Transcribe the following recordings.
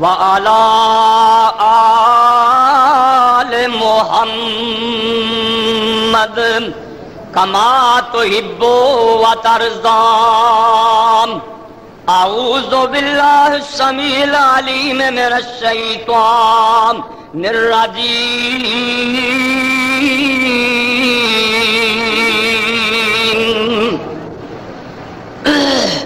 वाला आल मोहम्मद, कमा तो हिब्बो वरजाम आऊजो बिल्ला समील अली में मेरा शैतान निर्राजी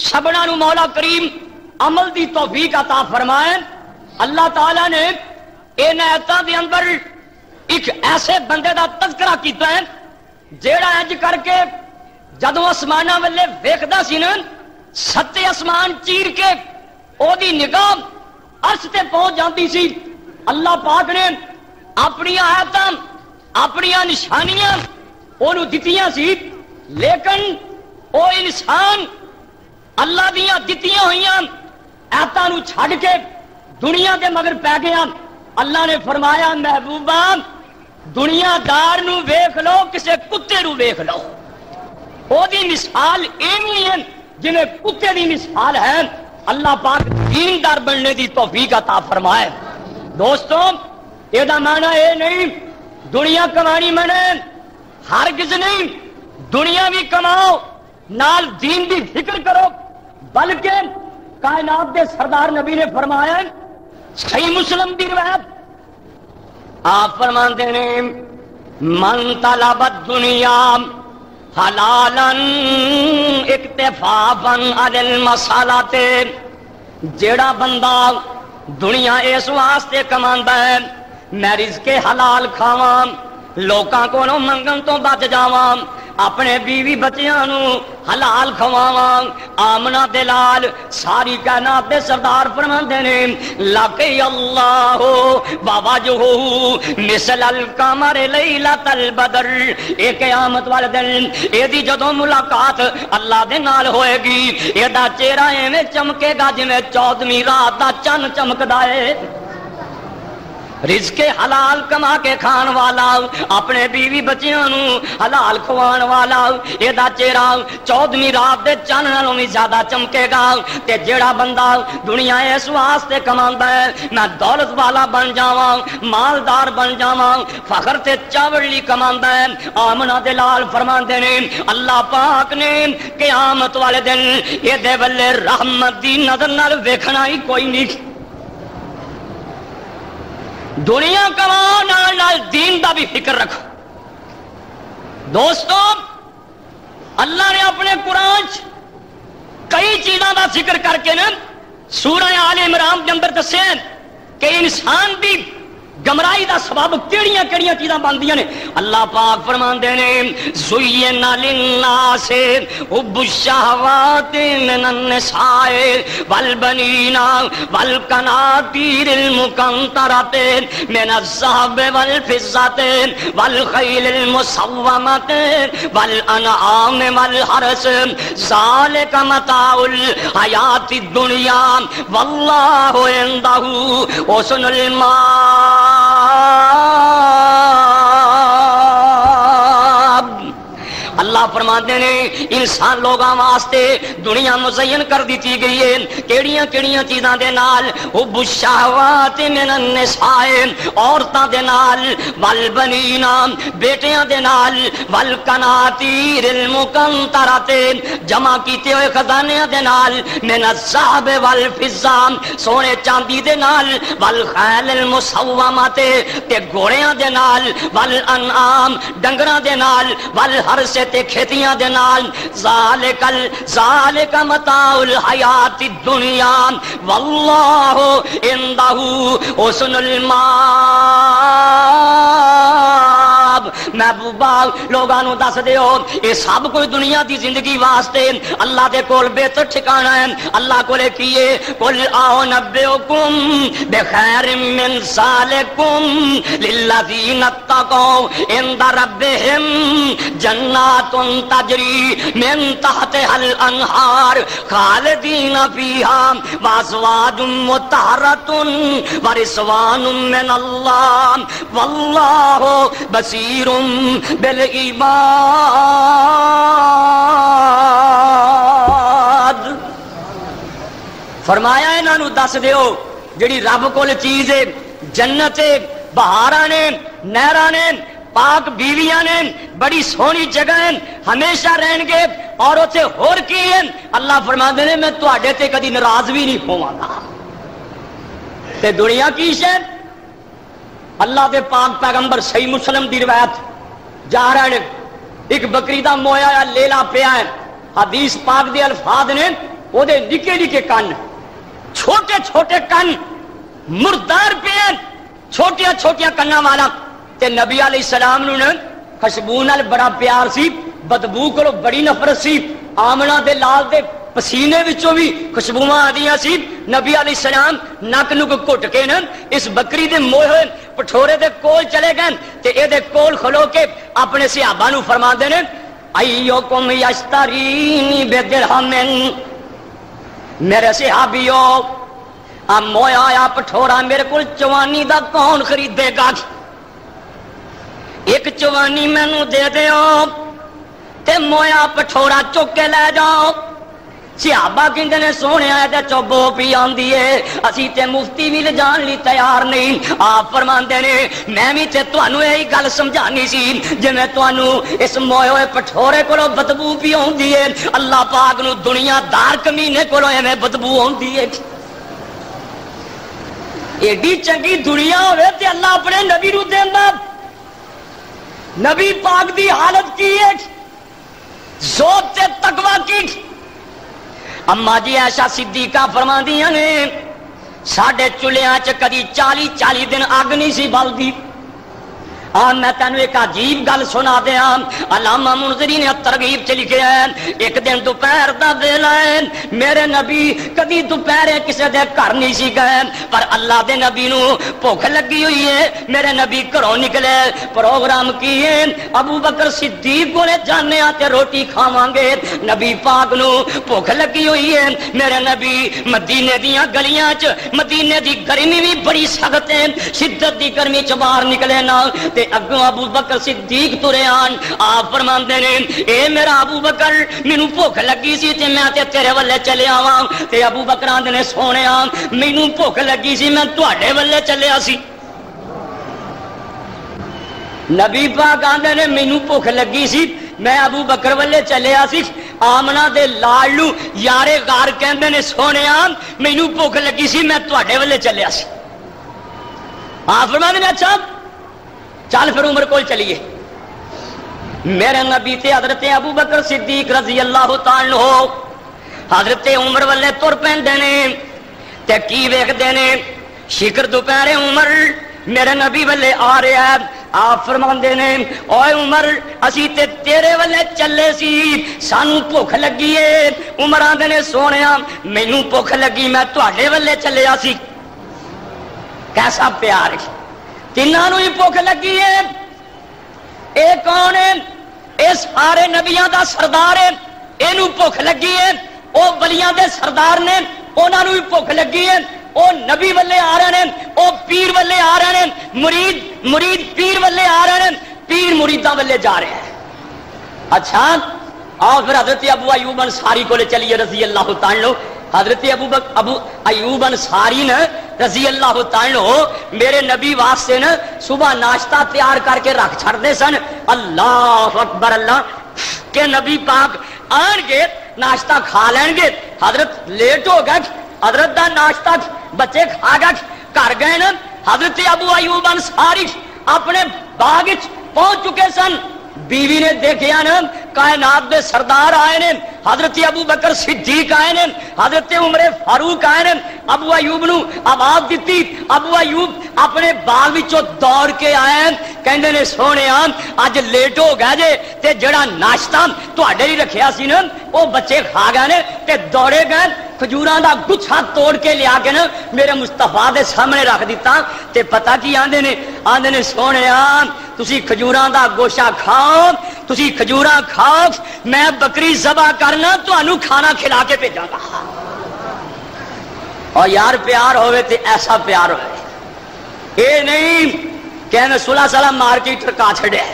सबना मौला करीम अमल की तोफीक अता फरमाए। अल्लाह तला ने इनायतों के अंदर एक ऐसे बंदे का तस्करा किया जेड़ा इंज करके जदों आसमाना वाले वेखदा सी सत्ते आसमान चीर के ओदी निगाह अर्श से पहुँच जाती सी। अल्लाह पाक ने अपन आयत अपन निशानियाँ ओनू सी, लेकिन वो इंसान अल्लाह दियाँ हुई ऐतान छड़ के दुनिया के मगर पै गया। अल्लाह ने फरमाया, महबूबा, दुनियादार वेख लो, किसी कुत्ते वेख लो। ओरी मिसाल एवी है, जिन्हें कुत्ते की मिसाल है। अल्लाह पाक दीनदार बनने की तौफीक अता फरमाए। दोस्तों एदा माना यह नहीं, दुनिया कमानी मने हर किस नहीं, दुनिया भी कमाओ। नाल दीन की फ़िक्र करो, बल्कि कायनात के सरदार नबी ने फरमाया, सही मुस्लिम की रिवायत। आप फरमाते ने, मन तलाबत दुनिया हलालन इकतफाफन अनिल मसालाते। जेड़ा बंदा दुनिया इस वास्ते कमांदा है मैरिज के हलाल खावा। लोगों को मंगन तो बच जावा अपने बीवी बच्चों हलाल खवावा आमना दे लाल सारी कहना सरदार फरमाते ने लके अल्लाह हो बाबा जो हो मिसल अल कमर लैला तल बदर ए कयामत वाले दिन एदी जदों मुलाकात अल्लाह दे नाल होएगी एदा चेहरा एवें चमकेगा जिवें चौदहवीं रात दा चन चमकदा है रिजके हलाल कमा के खान वाला अपने बीवी बच्चों हलाल खवान वाला एदा चेहरा चौदहवीं रात के चन नालों भी ज़्यादा चमकेगा ते जेड़ा बंदा दुनिया इस वास्ते कमांदा है, मैं दौलत वाला बन जावा मालदार बन जावा फखर ते चावली कमांदा है। आमना दे लाल फरमाते ने, अल्लाह पाक ने कयामत वाले दिन ये बल्ले रहमत दी नज़र नाल वेखना ही कोई नहीं दुनिया कमाओ नाल नाल दीन का भी फ़िक्र रखो। दोस्तों, अल्लाह ने अपने कुरान कई चीज़ों का ज़िक्र करके ना, सूरह आल इमरान दसे कि इंसान भी गमराई का सबब केड़िया केड़िया चीजा बनदियाँ ने? अल्लाह पाक फरमाते ने, जुय्यना लिन्नासे उब्बुशहवात मिनन निसाए वल बनीना वल कनातीरिल मुकंतरते मिन अज़्ज़हब वल फिज़्ज़ते वल खैलिल मुसव्वमते वल अनआम वल हरस ज़ालिक मताउल हयाति दुनिया मा अल्लाह फरमाते ने इंसान लोगों वास्ते दुनिया मुजयन कर दी गई है। केड़िया केड़िया चीजा के नाल ते के नाल, वल हर से ते खेतियाँ दे नाल जालिकल ज़ालिक मताउल हयाती दुनिया। वल्लाहु इंदहु हुस्नुल माब महबूबा लोगों दस दियो ये सब कुछ दुनिया की ज़िंदगी वास्ते अल्लाह के कोल बेहतर ठिकाना है अल्लाह को किए कुल आओ नब्बे कुम बेखैर मिन सालिकुम, लिल्लज़ीन तक़ौ, इंद रब्बिहिम, जन्नातुन तजरी मिन तहतिहल अनहार, खालिदीन फीहा वाज़वाजुम मुतहरतुन व रिज़वानुम मिन अल्लाह। वल्लाहु बसीरुम बिल इबाद फरमाया इन्हों दस दियो जी रब को चीज़ है जन्नत है बहारा ने, नहरा ने, पाक बीवियाँ ने, बड़ी सोहनी जगह है हमेशा रहेंगे और उसे होर की है अल्लाह फरमाते ने, मैं थोड़े ते कभी नाराज़ भी नहीं होवागा। दुनिया की है अल्लाह के पाक पैगंबर सही मुस्लिम की रिवायत। जा रहे हैं। एक बकरी का मोया लेला पिया है। हदीस पाक के अल्फाज ने, ओदे निके निके कन। छोटे छोटे कन, मुर्दार पे छोटिया छोटिया कन्ना वाला। ते नबी अली सलाम ने खुशबू नाल बड़ा प्यार सी, बदबू को बड़ी नफरत सी। आमना दे लाल दे पसीने भी खुशबुआ आदिया सी। नबी अली सलाम नक नुक घुट के न। इस बकरी दे मोहे, पठोरे दे कोल चले गए। कोल खलो के अपने सिहाबा नु फरमाते ने आइयो कुम यस्तरीनी बेदिरहमिन। मेरे सिहाबियो, आ मोया, आ पठोरा मेरे को चवानी दा कौन खरीदेगा? एक चवानी मैनू दे दो पठोरा चुक के लै जाओ सियाबा कहते ने सोने ते चुप पी आंदी है असी ते मुफ्ती भी ले जान ली तैयार नहीं आप फरमाते ने मैं भी ते ਤੁਹਾਨੂੰ यही गल समझानी सी जिवें ਤੁਹਾਨੂੰ इस मोए होए पठोरे को बदबू पी आंदी है अल्लाह पाक नु दुनियादार कमीने को एवं बदबू आंदी है एडी चंगी दुनिया होवे ते अल्लाह अपने नबी नु देंदा नबी पाक दी हालत की है जोत ते तकवा की अम्मा जी, ऐसा सिद्दीका फरमा ने, साढ़े चुलिया च कदी चाली चाली दिन अग नहीं सी बलदी। हाँ मैं तेन एक अजीब गल सुना दिया। अलामा मुंजरी ने तरगीब च लिखे है, एक दिन दोपहर का वेला है, मेरे नबी कभी दोपहर किसी के घर नहीं सी गए। पर अल्लाह के नबी नु भुख लगी हुई है, मेरे नबी घरों निकले, प्रोग्राम किए, अबू बकर सिद्दीक को जाने आते रोटी खावांगे। नबी पाक नु भुख लगी हुई है, मेरे नबी मदीने दिया गलियाँ च, मदीने की गर्मी भी बड़ी सख्त है, शिद्दत की गर्मी च बाहर निकले ना ते अगों अबू बकर सिद्दीक तुरे आन। आप फरमाते ने, ए मेरा अबू बकर, मैनू भुख लगी सी ते मैं ते तेरे वल्ले चले आवा। ते अबू बकर आंदे ने, सोने मैनू भुख लगी सी, मैं तुहाडे वल्ले चलिया सी। नबी पाक आंदे ने, मैनू भुख लगी सी, मैं अबू बकर वल्ले चलिया आमना दे लालू यारे गार कहते ने, सोने मैनू भुख लगी सी, मैं तुहाडे वाले चलिया आप अच्छा चल फिर उम्र को चलिए। मेरे नबी ते हज़रत अबू बकर सिद्दीक रज़ी अल्लाह हो हज़रत उम्र वाले तुर पेंदे की वेखते ने? शिखर दोपहरे उमर, मेरे नबी वाले आ रहा है। आप फरमाते ने उमर, असी ते तेरे वाले चले सी, सानू भुख लगी है। उमर आंदे ने सोने मैनू भुख लगी, मैं थोड़े वाले चलिया कैसा प्यार है। तिना ही भुख लगी है। ये कौन है? ये सारे नबिया का सरदार है। इन भुख लगी है। वह बलिया के सरदार ने, उन्होंने भी भुख लगी है। वो नबी वाले आ रहे हैं वो पीर वाले आ रहे हैं मुरीद मुरीद पीर वाले आ रहे हैं पीर मुरीदा वाले जा रहे हैं। अच्छा आओ फिर हज़रत अबू अयूब अंसारी को चलिए रज़ी अल्लाह तालो हज़रत अबू अबू अयूब अंसारी ने रज़ी अल्लाह तालो मेरे नबी वास्ते ने सुबह नाश्ता तैयार करके रख छड़ते सन। अल्लाह अकबर, अल्लाह। के नबी पाक आनगे नाश्ता खा लेंगे। हज़रत लेट हो गए, हज़रत का नाश्ता बच्चे खा गए, घर गए न। हज़रत अबू अयूब अंसारी अपने बाग पहुँच चुके सन। बीवी ने देखिया न कायनात के सरदार आए ने हज़रत अबू बकर सिद्दीक आए ने हज़रत उमरे फारूक आए ने अबू अयूब न आवाज़ दी अबू अयूब अपने बाग विचों दौड़ के आए कहते ने, सोने अज लेट हो गया जे, ते जड़ा नाश्ता थोड़े ही रखिया सी न वो बच्चे खा गए ने, ते दौड़े गए खजूर का गुच्छा तोड़ के लिया के ना मेरे मुस्तफ़ा के सामने रख दिता ते पता की आंदे ने? आंदे ने, सोने तुसी खजूर का गोशा खाओ, तुसी खजूर खाओ, मैं बकरी जबा करना तो खाना खिला के भेजागा। और यार प्यार ते ऐसा प्यार हो नहीं कहने सुलह सला मार के छड़िया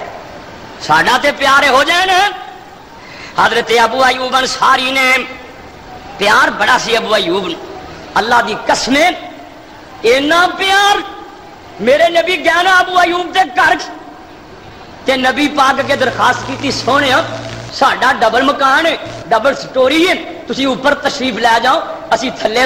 साडा ते प्यारे हो जाए हज़रत अबू अयूबन सारी ने प्यार बड़ा सी अबू अयूब अल्लाह की कसमे इना प्यार। मेरे नबी ज्ञान अबू अयूब के घर ते नबी पाक के दरखास्त की सोने साडा डबल मकान है डबल स्टोरी है। तुम ऊपर तशरीफ़ लै जाओ, असी थले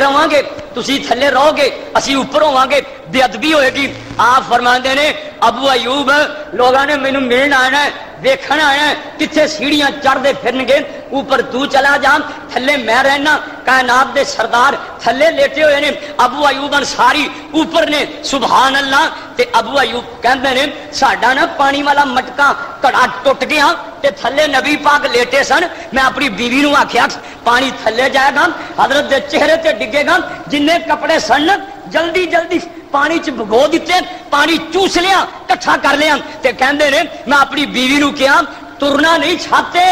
तुम थले रहोगे, असि उपर होवे बेअदबी होएगी। आप फरमाते ने, अबू अयूब, लोगों ने मैनू मिलना आना वेखन आया कितने सीढ़ियाँ चढ़ते फिरनगे ऊपर तू चला जा थले मैं रहना, कायनात दे सरदार थले लेटे हुए ने, अबू अयूब अंसारी ऊपर ने सुबहान अल्लाह ते अबू अयूब कहते ने, साडा ना पानी वाला मटका घड़ा टुट गया, ते थले नबी पाक लेटे सन, मैं अपनी बीवी नु आख्या पानी थले जाएगा, हज़रत के चेहरे ते डिगेगा जिन्ने कपड़े सन जल्दी जल्दी पानी च भगो दिते पानी चूस लिया, कट्ठा कर लिया। ते कहते ने, मैं अपनी बीवी नु कहा तुरना नहीं छाते,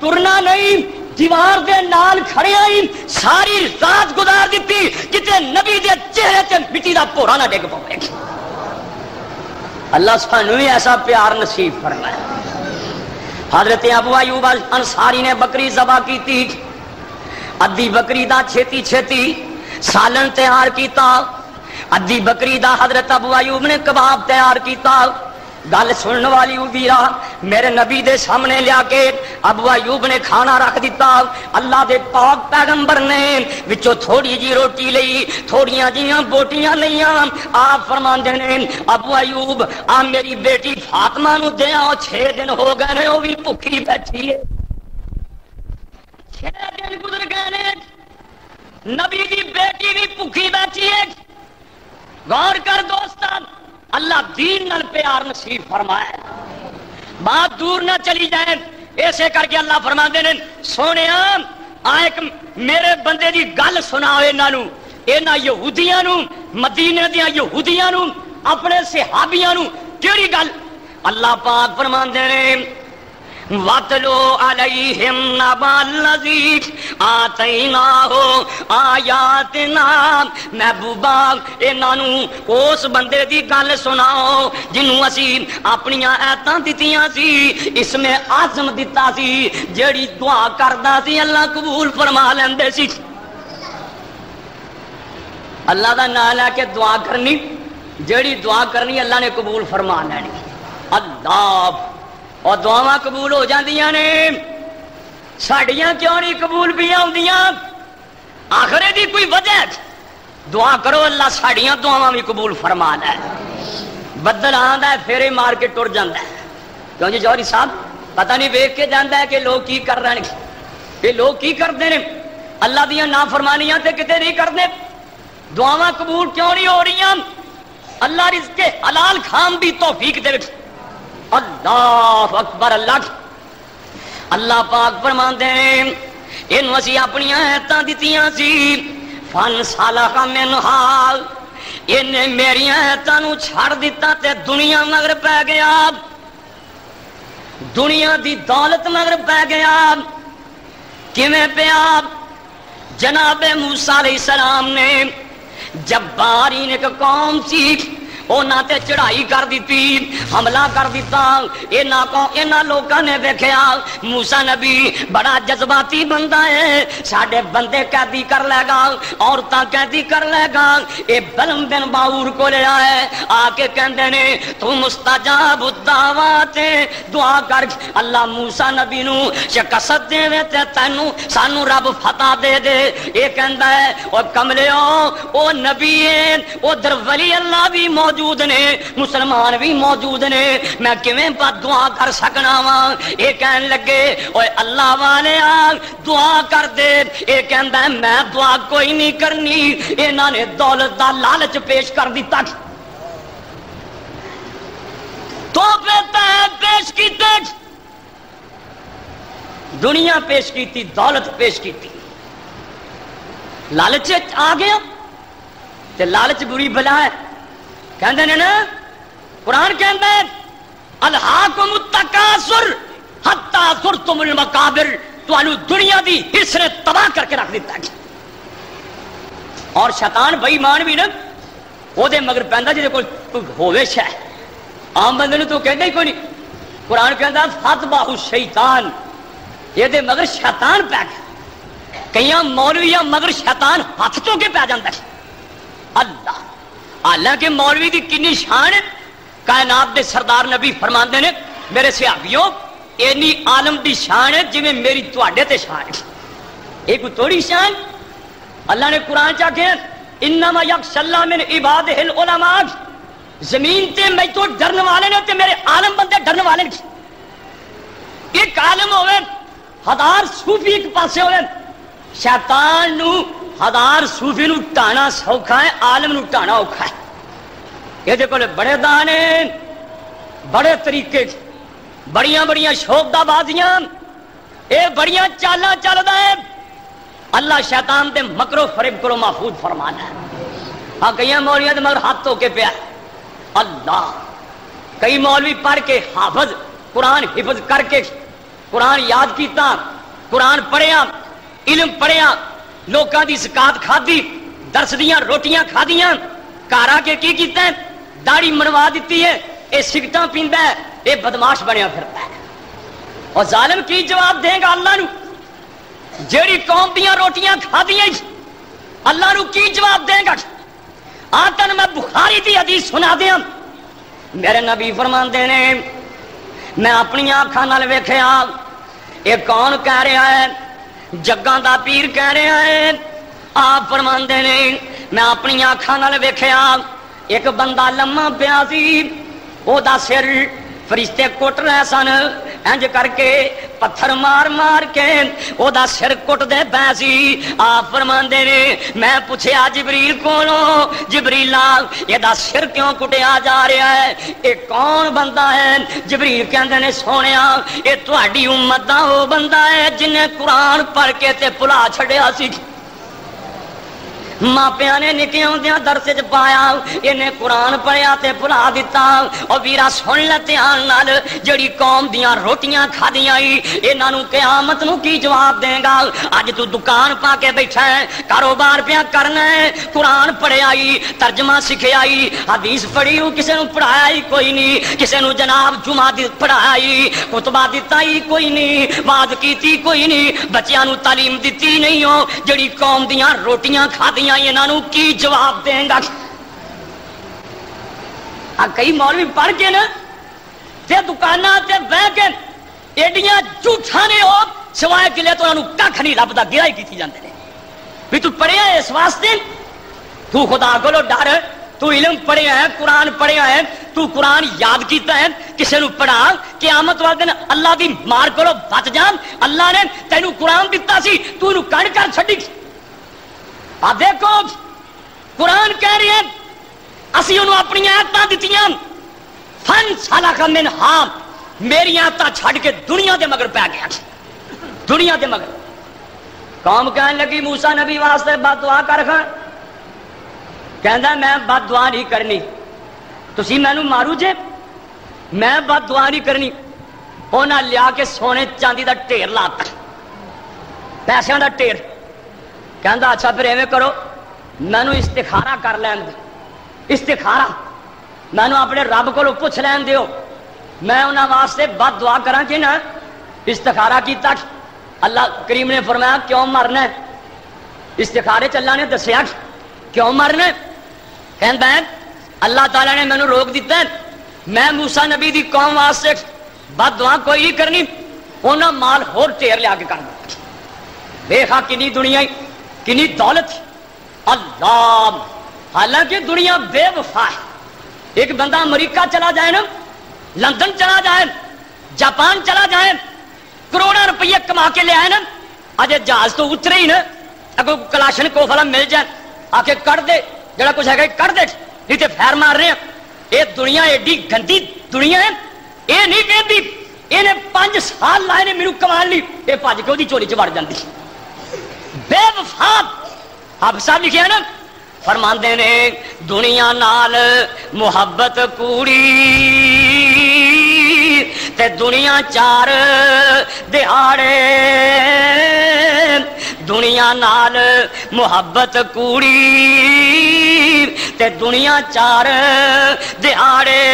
तुरना नहीं। दीवार के नाल खड़े आई, सारी रात गुजार दी कितने नबी के चेहरे से मिट्टी का भोरा ना डिग पावे। अल्लाह सानू भी ऐसा प्यार नसीब फरमाया हज़रत अबू अयूब अंसारी ने बकरी जबा की अद्धी बकरी का छेती छेती सालन तैयार किया अद्धी बकरी का हज़रत अबू अयूब ने कबाब तैयार किया गल सुन वाली वीरा मेरे नबी दे सामने लिया के अबू अयूब ने खाना रख दिता। अल्लाह दे पाक पैगंबर ने विचो थोड़ी जी रोटी ली थोड़िया जिया बोटियाँ लिया आप फरमाते ने, अबू अयूब, आ मेरी बेटी फातमा नु दे छे दिन हो गए ने वो भी भुखी बैठी है। छे दिन गुजर गए ने। नबी की बेटी भी भुखी बैठी है। गौर कर दोस्तों अल्लाह दीन नल प्यार नसीब फरमाए। बात दूर ना चली जाए, ऐसे करके अल्लाह फरमाते ने सोने आ एक मेरे बंदे की गल सुनाओ इन्हों इन्हों मदीने दिया यहूदिया अपने सिहाबिया गल? अल्लाह पाक फरमाते ने वतलो अलैहिम नबालजीत आतैना हो, आयातना। महबूबा इन्हों उस बंदे की गल सुनाओ, जिन्हों असी अपन ऐत दिखा सी, इसमें आज़म दिता सी जड़ी दुआ करता सी, अल्लाह कबूल फरमा लेंदे सी। अल्लाह का नाम लैके दुआ करनी जड़ी दुआ करनी, अल्लाह ने कबूल फरमा लैनी। अल्लाह और दुआव कबूल हो जादिया ने। क्यों नहीं कबूल भी आदिया आखरे की कोई वजह दुआ करो, अल्लाह साड़िया दुआव भी कबूल फरमा है। बदल आंदा फेरे मार के टुर जाता है। क्यों जी जौहरी साहब? पता नहीं वेख के जाता है कि लोग की कर रहे हैं। कि लोग की करते हैं। अल्लाह दिया ना फरमानिया तो कितने नहीं करते दुआव कबूल क्यों नहीं हो रही अल्लाह रिजके हलाल खान की तोफीक दे अल्लाह अकबर, अल्लाह। अल्लाह पाक फरमाते इन असी अपन ऐता दितियाँ सी। फन साला का मैन हाल, इन्हें मेरिया ऐता छड़ दिता ते दुनिया मगर पै गया। दुनिया की दौलत मगर पै गया। पिया? जनाबे मूसा सलाम ने जब्बारी ने कौम सी उन्होंने चढ़ाई कर दी हमला कर दिता ये ना को इना लोगों ने देखा मूसा नबी बड़ा जज्बाती बंदा है साढ़े बंदे कैदी कर लेगा, औरत कैदी कर लेगा। ये बलम बिन बाऊर को लिया है आके कहते ने, तू मुस्ताजा बुद्धावा दुआ कर, अल्लाह मूसा नबी न शकसत दे तेन, सानू रब फता दे दे। कहता है और नबी है उधर वली अल्लाह भी मौजूद मौजूद ने, मुसलमान भी मौजूद ने। मैं किमें दुआ कर सकना वा? ये कह लगे अल्लाह वाले दुआ कर दे। ये कहता मैं दुआ कोई नहीं करनी। इन्होंने दौलत का लालच पेश कर दिता। तो पेश की दुनिया पेश की दौलत पेश की लालच आ गया लालच बुरी बला है। कहते ने, कुरान कहते अलहाकुमुतकासुर हत्ता शैतान बेईमान भी ना, ओदे मगर पैंदा जिदे कोल होवे आम बंदे नु तू तो ही कोई नहीं। कुरान कहंदा सात बाहु शैतान ये मगर शैतान पै गया। कई मौलवीयां मगर शैतान हाथ चो पै जांदा है। अल्लाह। हालाँकि मौलवी की किन्नी शान कायनात के सरदार नबी फरमाते ने, मेरे सिहागियो इनी आलम की शान है जिम्मे मेरी थोड़े ते शान एक थोड़ी शान? अल्लाह ने कुरान च आखिया तो वाले आलम बंदे शैतान हज़ार सूफी ढाना सौखा है, आलम ढाना औखा है। ये को बड़े दान, बड़े तरीके बड़िया बड़िया शोभदाबाजियाँ, ये बड़िया चाल चलता है। अल्लाह शैतान के मकरो फरेब करो महफूज फरमाना है। हाँ कई मौलिया मगर हाथ धो के पिया अल्लाह, कई मौलवी पढ़ के हाफज, कुरान हिफज करके, कुरान याद किया कुरान पढ़िया इलम पढ़िया लोगों की सकात खाधी दरस दिया रोटियाँ खादिया घर आके की किया दाड़ी मनवा दी है। ये सिगट पींदा है। ये बदमाश बनया फिरता है। और जालिम की जवाब देगा अल्लाह जेड़ी कौम दिया रोटियाँ खादियाँ अल्लाह की जवाब देगा आतन मैं बुखारी की हदीस सुना दिया मेरे नबी फरमाते ने, मैं अपनी अखा वेख्या ये कौन कह रहा है? जग्गा का पीर कह रहा है आप फरमाते ने मैं अपनी अखा वेख्या एक बंदा लम्मा पिया सिर फरिश्ते कुट रहे सन। इंज करके पत्थर मार मार के ओदा सिर कुटते पै सी आप फरमाते मैं पूछया, जबरील कोलो जबरीला एदा सिर क्यों कुटिया जा रहा है? ये कौन बंदा है? जबरील कहते ने सोने ये थोड़ी उम्मत का वो बंदा है जिन्हें कुरान पढ़ के भुला छड़िया मापिया ने निके आउंदिया दरसे च पाया। इन्हें कुरान पढ़िया भुला दिता और वीरा सुन ले ध्यान नाल, जड़ी कौम दिया रोटियाँ खादियाँ इन्हों कयामत की जवाब देगा? अज तू दुकान पा के बैठा है कारोबार पिया करना है कुरान पढ़िया तर्जमा सिखिया हदीस पढ़ी किसी ने पढ़ाया ही कोई नहीं किसी ने जनाब जुमा पढ़ाया कुतबा दिता ही कोई नहीं बात की कोई नहीं बच्चों तालीम दी नहीं हो जड़ी कौम दिया रोटियाँ खादियाँ दुनिया इन्हों की जवाब देगा आ कई मौलवी पढ़ के ना ते दुकाना ते बह के एडिया झूठा ने हो सिवाय किले तो उन्होंने कख नहीं लभदा गिराई की जाते हैं भी तू पढ़िया इस वास्ते तू खुदा को डर तू इलम पढ़िया है कुरान पढ़िया है तू कुरान याद किया है किसी ने पढ़ा कि आमत वाले दिन अल्लाह की मार को बच जा अल्लाह ने तेन कुरान दिता सी तू कण कर छी आ देखो कुरान कह रहे हैं, असि अपन आदत दी फन साला का मिन हाँ मेरी आदत छड़ के दुनिया के मगर पै गया। दुनिया के मगर। कौम कह लगी, मूसा नबी वास्ते बद दुआ कर कहता मैं बद दुआ नहीं करनी। तुम मैं मारू जे, मैं बद दुआ नहीं करनी। उन्हें लिया के सोने चांदी का ढेर लाता। पैसों का ढेर। कहता अच्छा फिर एवं करो मैं इस्तिखारा कर लैन दो इस्तिखारा मैं अपने रब को पुछ लैन दो मैं उन्होंने वास्ते बद दुआ करा कि ना इस्तिखारा किया अल्लाह करीम ने फरमाया क्यों मरना है इस्तिखारे चला ने दसिया क्यों मरना कहता है अल्लाह तला ने मैं रोक दिता है मैं मूसा नबी की कौम वास्ते बद दुआ कोई नहीं करनी उन्हें माल होर ढेर लिया के कर देखा कि दुनिया किनी दौलत अल्लाह। हालाँकि दुनिया बेवफा है। एक बंदा अमेरिका चला जाए ना, लंदन चला जाए, जापान चला जाए, करोड़ा रुपये कमा के ले आए ना, अजय जहाज़ तो उतरे ही ना, अगर कलाशन कोफला मिल जाए, आके कट दे, जरा कुछ है कट दे, नहीं तो फैर मार रहे हैं। ये दुनिया एडी गंदी दुनिया है, ये नहीं कहती, इन्हें पाँच साल लाए ने मेनू कमा ली ये भज के चोरी च वड़ जाती। बेवफा अब सब लिखे ना? फरमाते ने दुनिया नाल मुहब्बत कूड़ी। ते दुनिया चार दिहाड़े। दुनिया नाल मुहब्बत कूड़ी। ते दुनिया चार दिहाड़े।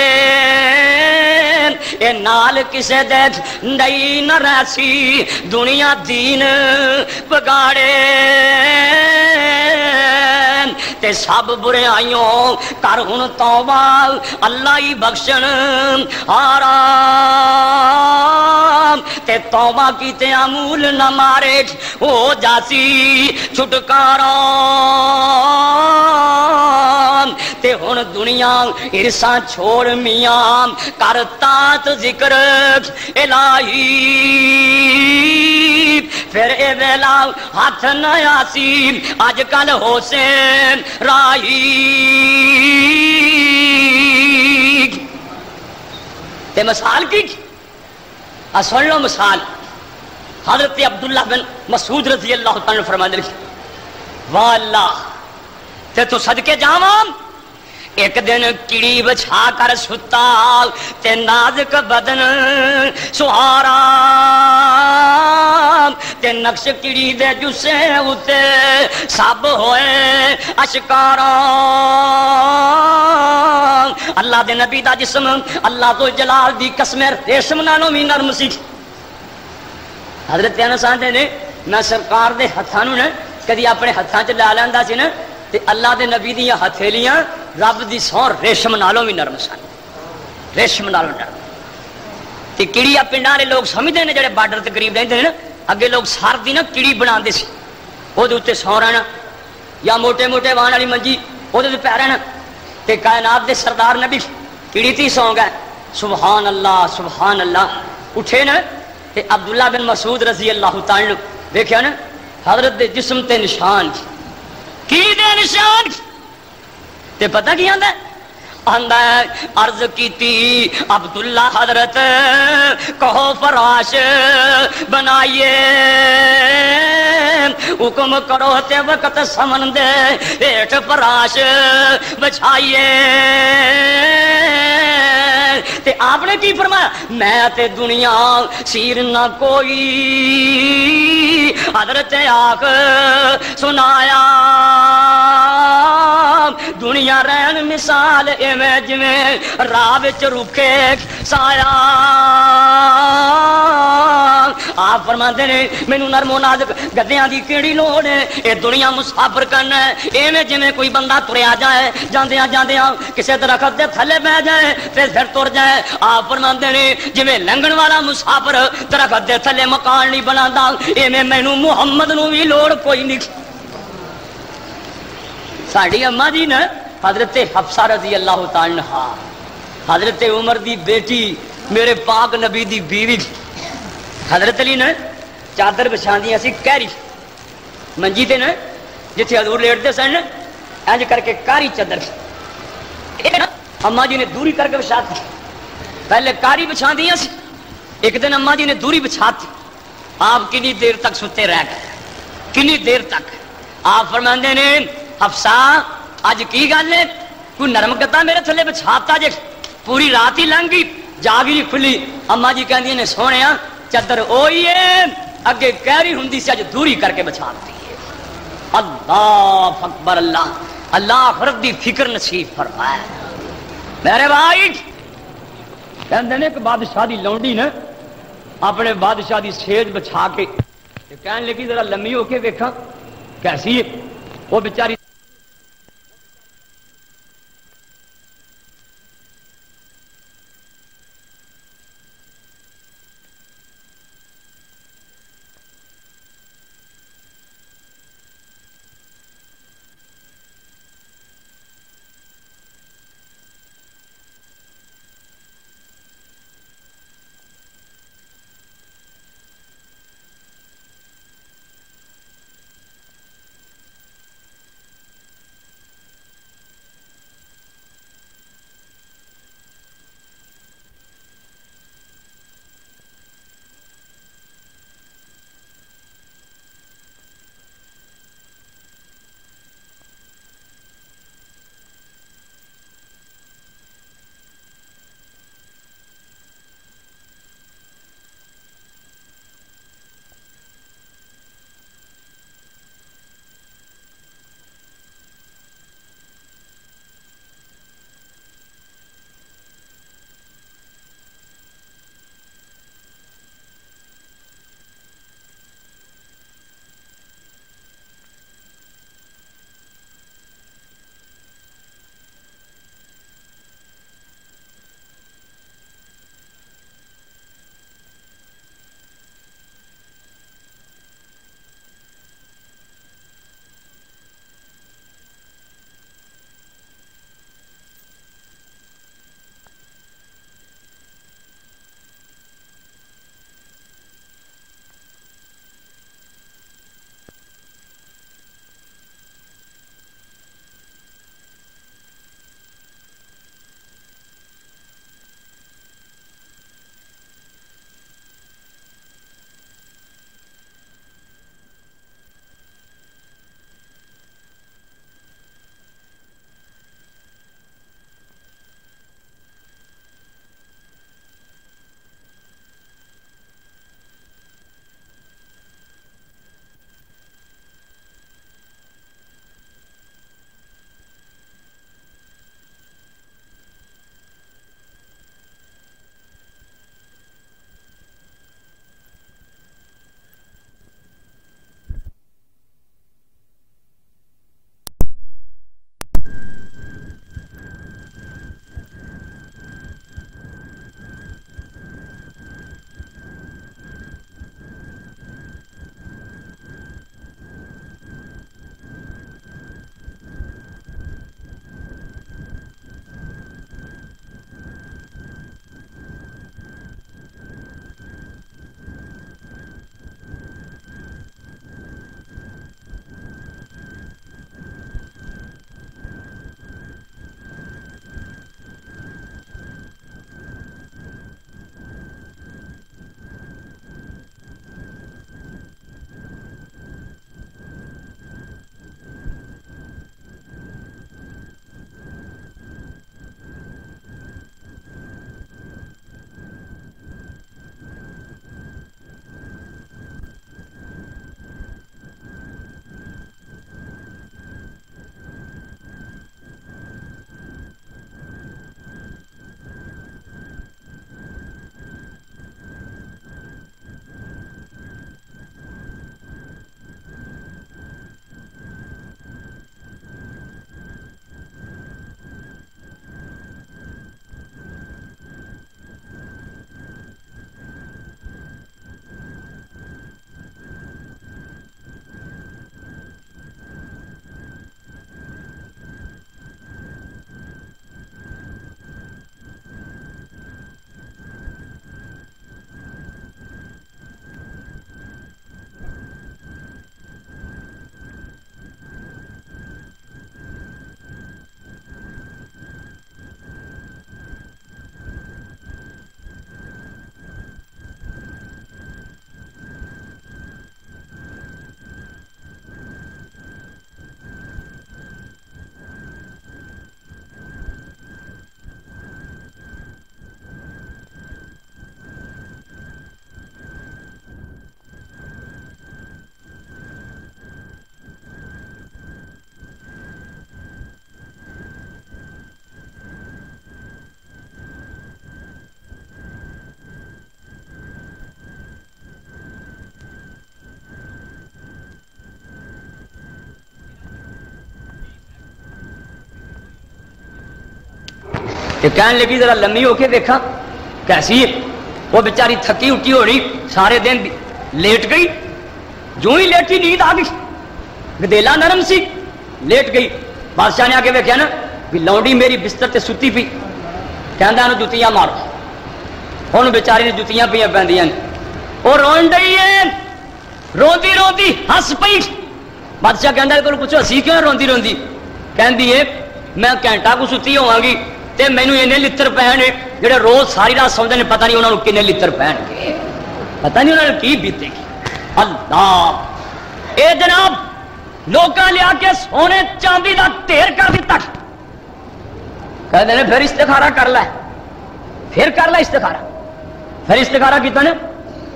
ए नाल किसे दे नहीं न रैसी दुनिया दीन बगाड़े। ते सब बुराइयों, कर हूँ तौबा, अल्लाह ही बख्शन आराम, ते तौबा की ते अमूल न मारे हो जासी छुटकारा। ते हुन दुनिया ईर्षा छोड़ मिया, कर तात ज़िक्र, इलाही। फिर ए वेला हाथ न आसी, अजकल होसेन राही ते मिसाल की सुन लो मिसाल। हज़रत अब्दुल्ला बिन मसूद रज़ी अल्लाह फरमा वाह अल्लाह ते तू सदके जावा एक दिन किड़ी बछा कर सुता ते नाजक बदन सुहारा। ते नक्श किड़ी दे जुसे उते सब होए अशकारा। अल्लाह दे नबी दा जिस्म, अल्लाह तो जलाल दी कसम रेशम नालों भी नरम सी। हज़रत ने मैं सरकार के हाथों न कभी अपने हाथों च ला लेंदा ते अल्लाह के नबी दियाँ हथेलियाँ रब की सौ रेशम नालों भी नरम सन। रेशम नालों नरम। ते किड़िया पिंड लोग समझते हैं जो बार्डर के करीब रहते हैं ना? अगे लोग सर की ना किड़ी बनाते उत्ते सौ रहना। या मोटे मोटे वाहन वाली मंजी वो पै रहना। ते कायनात के सरदार नबी, किड़ी थी सौ गए सुबहान अल्लाह सुबहान अल्लाह उठे न ते अब्दुल्ला बिन मसूद रज़ी अल्लाह तान देखा ना? हज़रत दे जिस्म ते निशान की ਦੇ निशान? ते पता की आंदा? आंदा अर्ज़ की अब्दुल्ला हज़रत, कहो फराश, बनाइए। हुक्म करो ते वक्त समन दे हेठ फराश, बछाइए। ते आपने की फरमाया, मैं ते दुनिया सीर ना कोई। हज़रत आख, सुनाया, दुनिया रहन मिसाल इवें जिमें राह बिच रुखे साया। आप फरमाते ने, मैनू नरमो नाजक गद्दियाँ की केड़ी लोड़ है? ये दुनिया मुसाफर करना है। इवें जिमें कोई बंदा तुरया जाए जांदियाँ जांदियाँ किसी दरखत के थले बह जाए, फिर फिर तुर जाए। आप फरमाते ने जिमें लंघन वाला मुसाफर दरखत के थले मकान नहीं बना इवें मैनू मुहम्मद नु भी लोड़ कोई नहीं। साड़ी अम्मा जी ने हज़रत हफ्सा रज़ी अल्लाह हज़रत उमर की बेटी, मेरे पाक नबी की बीवी हज़रत अली ने चादर बिछा दी सी कैरी, मंजी ते जिथे हजूर लेटते सन इंज करके कारी चादर। अम्मा जी ने दूरी करके बिछा दी पहले कारी बिछा दी एक दिन अम्मा जी ने दूरी बिछा दी आप किन्नी देर तक सुते रह गए? किन्नी देर तक? आप फरमाते ने अज की गल है? कोई नरम गता मेरे थले बिछाता जे? पूरी रात ही लंघ गई जाग ही खुली। अम्मा जी कहती ने सोने चादर ओही है अगे कहरी होंगी सी अज दूरी करके बिछा है अल्लाह अकबर, अल्लाह अल्लाह आखरत की फ़िक्र नसीब फरमाया मेरे भाई कहते ने, एक बादशाह की लौंडी ने, अपने बादशाह की सेज बिछा के कह लगी, जरा लम्मी होके वेखा, कैसी है वो बेचारी कह लगी, जरा लम्मी होके देखा, कैसी है? वो बेचारी थकी उठी होनी सारे दिन लेट गई। जो ही लेटी, नींद आ गई। गदेला नरम सी, लेट गई। बादशाह ने आके वेख्या ना, भी लौंडी मेरी बिस्तर से सुती पी। कहता जुतियाँ मारो। हूँ बेचारी ने जुतियाँ पिया पैंदियाँ वो रोन डई है रोंदी रोंदी, हस पई। बादशाह कहता को पूछो हसी क्यों रोंदी रोंदी? कहती है, मैं घंटा को सुती होवगी। तो मैनू इन्ने लित्र पैने जो रोज सारी रात ने, पता नहीं उन्होंने किन्ने लित्र पैनगे पता नहीं उन्होंने की बीतेगी अल्लाह। ए जनाब लोग लिया के सोने चांदी का ढेर कर दिता कहते ने, फिर इस्तेखारा कर लै। फिर कर लै इस्तेखारा। फिर इस्तेखारा किया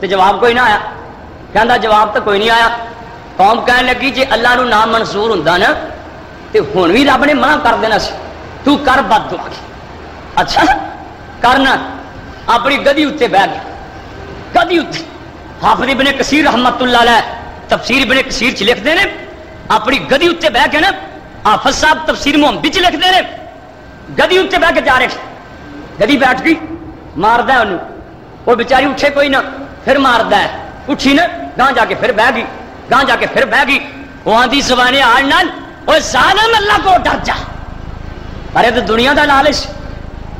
तो जवाब कोई ना आया। कहता जवाब तो कोई नहीं आया। कौम कह लगी, जे अल्लाह न मंसूर हों तो हूँ भी रब ने मना कर देना तू कर बद दुआ अच्छा करना अपनी गदी उत्ते बह गया। गदी उत्ते। हाफिज इबने कसीर रहमतुल्लाह तफसीर इबने कसीर च लिखते हैं अपनी गदी उत्ते बह के ना, हाफिज साहब तफसीर मोहम्मदी च लिखते हैं गदी उत्ते बह के जा रहे गदी बैठ गई, मारदा है वो बेचारी उठे कोई ना, फिर मारदा है। उठी ना गां जाके फिर बह गई गां जाके फिर बह गई। वो आंधी सवाने आज नाल सालम अल्लाह को डर जा। अरे तो दुनिया का लालच।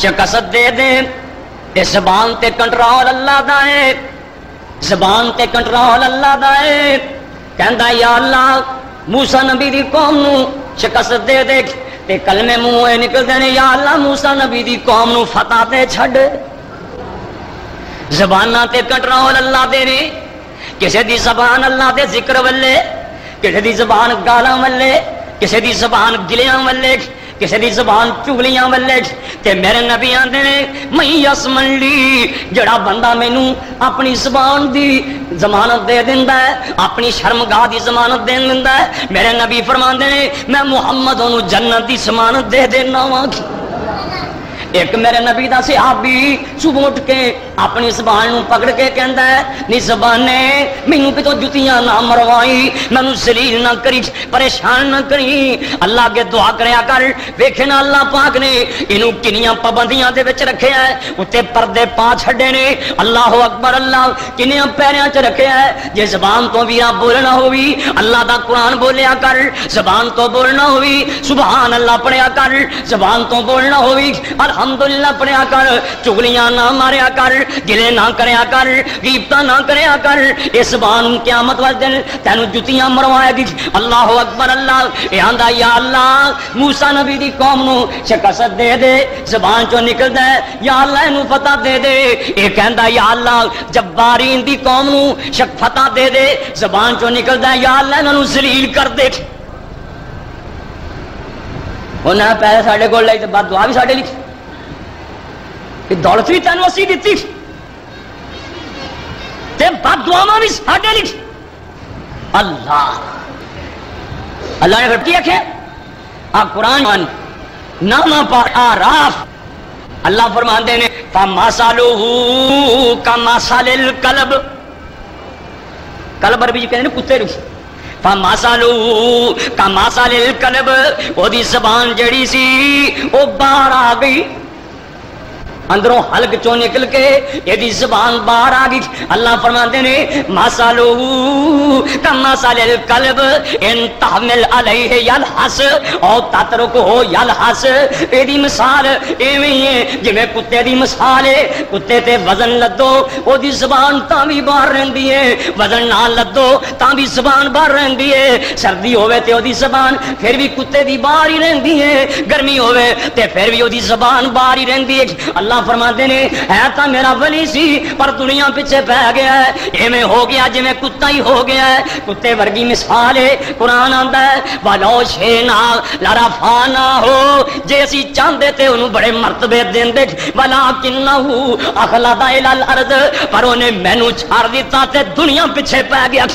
शिकस्त दे दे। जबान ते कंट्रोल अल्लाह दा है। जबान ते कंट्रोल अल्लाह दा है। कहंदा, या अल्लाह, मूसा नबी दी कौम शिकस्त दे दे। ते कलमे मुँह निकलदे ने, या अल्लाह, मूसा नबी दी कौम फतह ते छड़ जबाना ते कंट्रोल अल्लाह दे ने। किसी दी जबान अल्लाह दे ज़िक्र वल्ले, किसी दी जबान गाला वल्ले, किसी दी जबान गिलियाँ वल्ले किसी की जबान चुगलिया वाले मेरे नबी आते हैं मई यसमन ली, जड़ा बंदा मैनू अपनी जबान दी जमानत दे दिंदा है, अपनी शर्मगाह की जमानत दे दिंदा है। मेरे नबी फरमाते हैं मैं मुहम्मद ओनू जन्नत की जमानत दे देना वा एक मेरे नबी का सिहाबी सुबह उठ के अपनी जबान पकड़ के कहता है, नी जबाने, मैनू कितों जुतियाँ ना मरवाई मैं जलील ना करी, परेशान ना करी। अल्लाह के दुआ कर, वेखे ना अल्लाह पाक ने, इनू किनिया पाबंदियाँ विच रखे है, उत्ते पर्दे पा छड़े ने। अल्लाह अकबर, अल्लाह किनिया पैरियाँ च रखे है, जे जबान तो भी आप बोलना होवी, अल्लाह का कुरान बोलिया कर, जबान तो बोलना होवी सुबहान अल्लाह पढ़िया कर, जबान तो बोलना होवी अल्लाह अलहमदुल्ला पढ़िया कर, चुगलियाँ ना मारिया कर, गिले ना करया कर कीमत ना करया कर, इस बान क्यामत वाले दिन तेन जुतियाँ मरवाएगी अल्लाह अकबर, अल्लाह। ये आंदा, या अल्लाह, मूसा नबी दी कौम नु शिकस्त दे दे, जबान चो निकलदा या अल्लाह इनू पता दे दे। ये कहंदा, या अल्लाह, जब्बारीन दी कौम नु शक दे दे, जबान चो निकलदा या अल्लाह इन्हां जलील कर दे। उन्हें पैसे साढ़े को बाद दुआ भी साढ़े लिखी। दौलत भी तेन असी दी बदुआवा भी साढ़े लिखी अल्लाह। अल्लाह ने फिर आखे, आ कुरान नामा पा राफ अल्लाह ने कलब। कहते कुत्ते रू मासालू का मासालिल कलब, ओदी जबान जड़ी सी वो बाहर आ गई। अंदरों हल्क चो निकल के, यदि जबान बाहर आ गई, अल्लाह फरमाते ने कमा साल कलब हो वज़न लद्दो, ओदी जबान भी बाहर रहंदी है, वज़न ना लद्दो, तां भी जबान बाहर रहंदी है। सर्दी होवे जबान, फिर भी कुत्ते दी बाहर ही रहंदी है, गर्मी होवे फिर भी ओदी जबान बाहर ही रहंदी है। अल्लाह अल्लाह फरमाते ने है तो मेरा वली सी, पर दुनिया पिछे पै गया है। इवें हो गया जिमें कुत्ता ही हो गया है। कुत्ते वर्गी मिसाल है, कुरान आंदा है, वालो छे ना, लारा फा ना हो। जे असी चाहते थे उन्होंने बड़े मरतबे देंदे, वाला किन्ना हूँ, अखला दा इलाल अर्ज़, पर उन्हें मैनू छाड़ दिता ते दुनिया पिछे पै गया।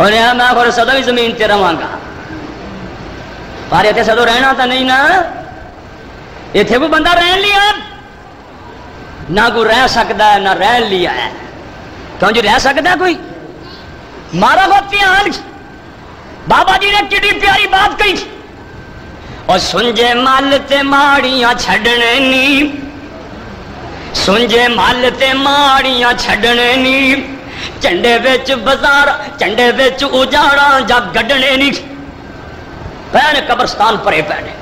उन्हें मैं सदा भी ज़मीन ते रवांगा। पर इतने सदों रहना तो नहीं ना। इतने कोई बंदा रह लिया? ना कोई रह सकता है, ना रह लिया है। क्यों जी रह सकता कोई? मारा बहुत ध्यान बाबा जी ने किड़ी प्यारी बात कही। और सुंजे मल ते माड़िया छड़ने नी। सुंजे मल ते माड़ियाँ छड़ने नी। झंडे बिच बाज़ार झंडे बिच उजाड़ा जा गड्ढने नी। पैने कब्रस्तान परे पैने।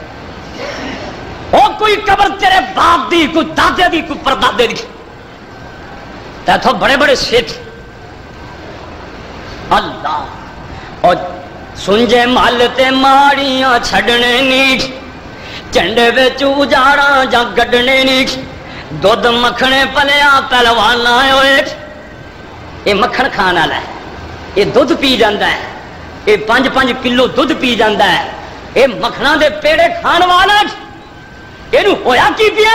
कोई कब्र तेरे बाप दी, कोई दादे दी, कोई परदादे दी। तैथों बड़े बड़े सिख अल्लाह और सुंजे मल ते माड़ियाँ छड़ने नी झंडे बिच उजाड़ा जा गड्ढने नी दुध मखने पलिया पहलवाना होए ये मक्खन खाने वाला है ये दुध पी जाता है ये पाँच पाँच किलो दुध पी जाता है ये मखना के पेड़े खाने वाला इन होया की पिया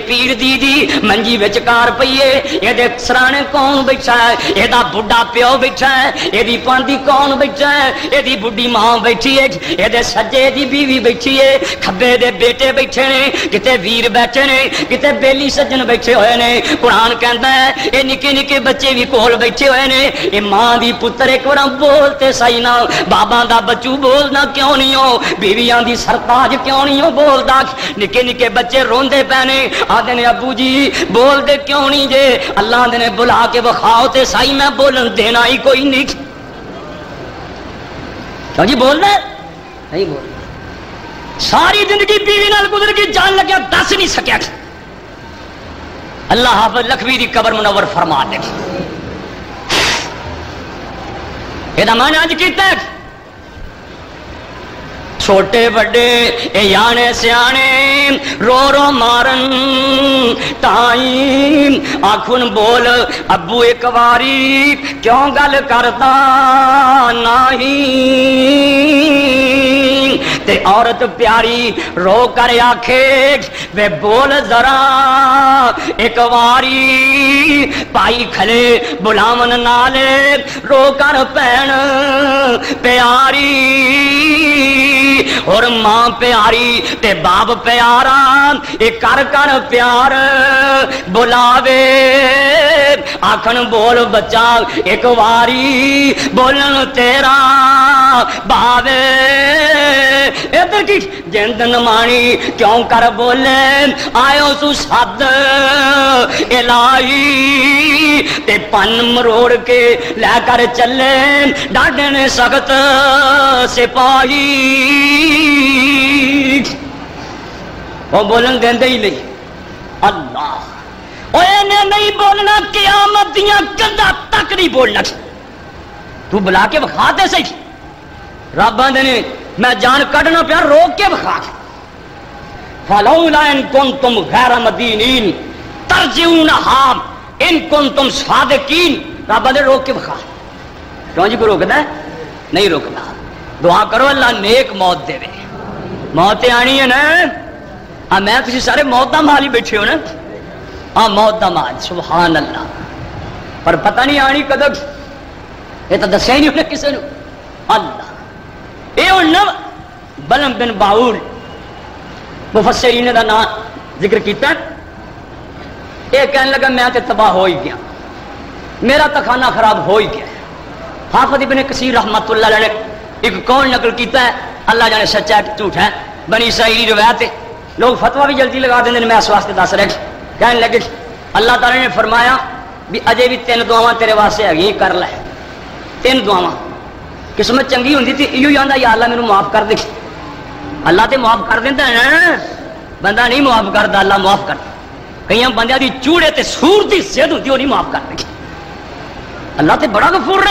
पीर दी दी, मंजी विचकार पईए ये सराने कौन बैठा है? एदा बुढ़ा प्यो बैठा है। एदी पांदी कौन बैठा है? एदी बुढ़ी माँ बैठी है। एदे सज्जे दी बीवी बैठी है। खब्बे दे बेटे बैठे ने, किते वीर बैठे ने, किते बेली सज्जन बैठे हुए ने। कुरान कहता है ये निके निके बच्चे भी कोल बैठे हुए ने। ये माँ दी पुत्र एक बार बोलते सही ना। बाबा दा बच्चू बोलना क्यों नहीं हो? बीवियाँ दी सरताज क्यों नहीं हो बोलदा? निके निके बच्चे रोंदे पैने आते ने अबू जी बोल दे क्यों नहीं जे? अल्लाह ने, बुला के बखाओ ते साई, मैं बोलन देना ही कोई नहीं। क्यों जी, बोलना नहीं बोल सारी ज़िंदगी बीवी नाल गुजर की जान लगे दस नहीं सकया अल्लाह हाफिज लखवी की कबर मुनवर फरमा दे। यदा मैंने अज किया छोटे बड़े याने सियाने रो रो मारन ताई। आखुन बोल अबू एक बारी क्यों गल करता नहीं? ते औरत प्यारी रो कर आखे, वे बोल जरा, एक बारी पाई खले बुलावन नाले, रो कर भैन प्यारी। और माँ प्यारी ते बाप प्यारा ये कर कर प्यार बुलावे। आखन, बोल बच्चा, एक बारी बोलन तेरा, बावे। इधर की जिंद नमानी क्यों कर बोले? आयो तू सद इलाई ते पन मरोड़ के लेकर चले, डाडे ने सख्त सिपाही। वो बोलन देंदे ही नहीं। अल्लाह। नहीं बोलना, कियामत दिया कंधा तक नहीं बोलना। तू बुला के विखा दे सही। रब ने, मैं जान कढ़ना पिया, रोक के विखा फलौला इन तुम गैर मदीनीन, तरजीऊन हाम, इन तुम सादिकीन। रब आंदे रोक के विखा क्यों जी को रोकदा नहीं रोकदा। दुआ करो, अल्लाह नेक मौत देवे। मौत आनी है ना। आ, मैं तुम सारे मौत का माल ही बैठे हो ना। अल्लाह पर पता नहीं आनी कद ये तो दसिया ही नहीं किसी ने। अल्लाह। ये हूँ न बलम बिन बाउल मुफसरीन का नाम ज़िक्र किया ये कह लगा, मैं तबाह हो ही गया। मेरा तो खाना खराब हो ही गया। हाफत इबन कसीर रहमत ने एक कौन नकल किया है। अल्लाह जाने सच्चा झूठ है। बनी इसराइली रवायत लोग फतवा भी जल्दी लगा देंगे मैं इस वास्ते दस रहे कह लगे अल्लाह तला ने फरमाया भी अजय भी तीन दुआव तेरे वास्ते है कर लै तीन दुआव किस्मत चंगी होंगी थी इो आंदा या अल्लाह मैंने माफ़ कर दे अल्लाह तो माफ़ कर देता है बंदा नहीं माफ़ करता अल्लाह माफ़ कर कई बंद चूड़े ते सूर की सिद्ध होती नहीं माफ़ कर दे अल्लाह तो बड़ा गफूर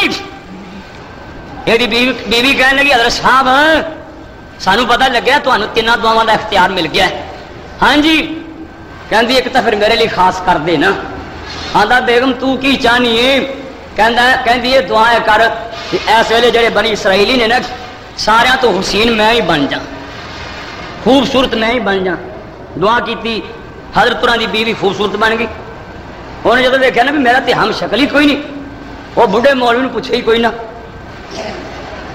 यदि बीवी बीवी कह लगी हज़रत साहब सानू पता लग्या तो तिना दुआव का इख्तियार मिल गया हाँ जी कहती एक तो फिर मेरे लिए खास कर दे ना आंदा बेगम तू की चाहनी है कहती है दुआ कर इस वे जे बनी इसराइली ने ना सारे तो हुसैन मैं ही बन जा खूबसूरत मैं ही बन जा दुआ की हजरतुरा की बीवी खूबसूरत बन गई उन्हें जो देखा ना भी मेरा तो हम शक्ल ही कोई नहीं वो बुढ़े मौलवी ने पूछे ही कोई ना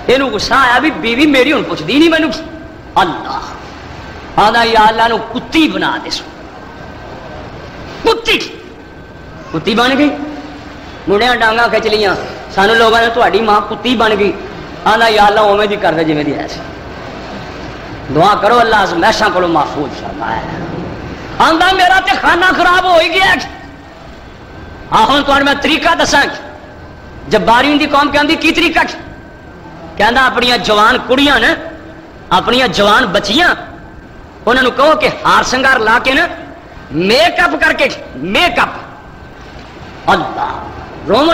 ਇਹਨੂੰ ਗੁੱਸਾ ਆਇਆ ਵੀ ਬੀਵੀ ਮੇਰੀ ਹੁਣ ਪੁੱਛਦੀ ਨਹੀਂ ਮੈਨੂੰ ਅੱਲਾ ਆਦਾ ਯਾ ਅੱਲਾ ਨੂੰ ਕੁੱਤੀ ਬਣਾ ਦੇ ਕੁੱਤੀ ਕੁੱਤੀ ਬਣ ਗਈ ਮੁੰਡਿਆਂ ਡਾਂਗਾ ਖਿੱਚ ਲੀਆਂ ਸਾਨੂੰ ਲੋਕਾਂ ਨੇ ਤੁਹਾਡੀ ਮਾਂ ਕੁੱਤੀ ਬਣ ਗਈ ਆਂਦਾ ਯਾ ਅੱਲਾ ਉਵੇਂ ਦੀ ਕਰਦੇ ਜਿਵੇਂ ਦੀ ਐ ਸੀ ਦੁਆ ਕਰੋ ਅੱਲਾ ਅਜ਼ਮੈਸ਼ਾਂ ਕੋਲੋਂ ਮਾਫੂਜ਼ ਫਰਮਾਏ ਆਂਦਾ ਮੇਰਾ ਤੇ ਖਾਨਾ ਖਰਾਬ ਹੋ ਹੀ ਗਿਆ ਆ ਹੁਣ ਤੁਹਾਨੂੰ ਮੈਂ ਤਰੀਕਾ ਦੱਸਾਂ ਜਬਾਰੀ ਦੀ ਕੌਮ ਕਹਿੰਦੀ ਕੀ ਤਰੀਕਾ कहना अपन जवान कुड़िया ने अपन जवान बचिया उन्होंने कहो कि हार संगार ला के ना मेकअप करके, मेकअप।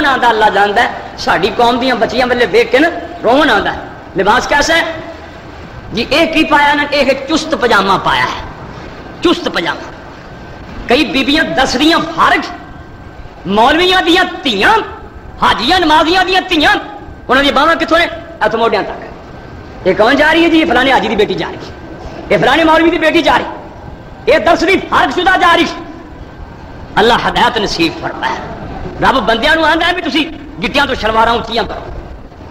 आता अल्लाह जानता है, साड़ी कौम दियाँ बचिया वाले देख के ना, रोमन आता है। लिबास कैसा है? जी, एक ही पाया ना, एक चुस्त पजामा पाया है। चुस्त पजामा। कई बीबियाँ दस दियाँ फारग, मौलविया दियाँ धियाँ हाजिया, नमाजिया दियाँ धियाँ उन्होंने बावं कितों ने? हथ मोडिया तक। ये कौन जा रही है जी? ये फलाने हाजी की बेटी जा रही है। ये फलाने मौलवी की बेटी जा रही ये शुदा जा रही अल्लाह हदायत नसीब फरमाया रब बंदिया आंदा भी तुम गिटिया तो शलवार उच्चिया करो।